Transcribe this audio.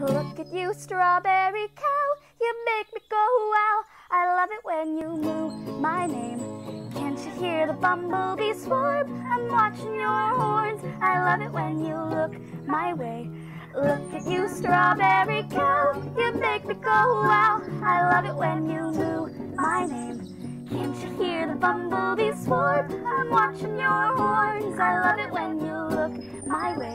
Look at you, strawberry cow, you make me go wow. I love it when you moo my name. Can't you hear the bumblebee swarm? I'm watching your horns. I love it when you look my way. Look at you, strawberry cow, you make me go wow. I love it when you moo my name. Can't you hear the bumblebee swarm? I'm watching your horns. I love it when you look my way.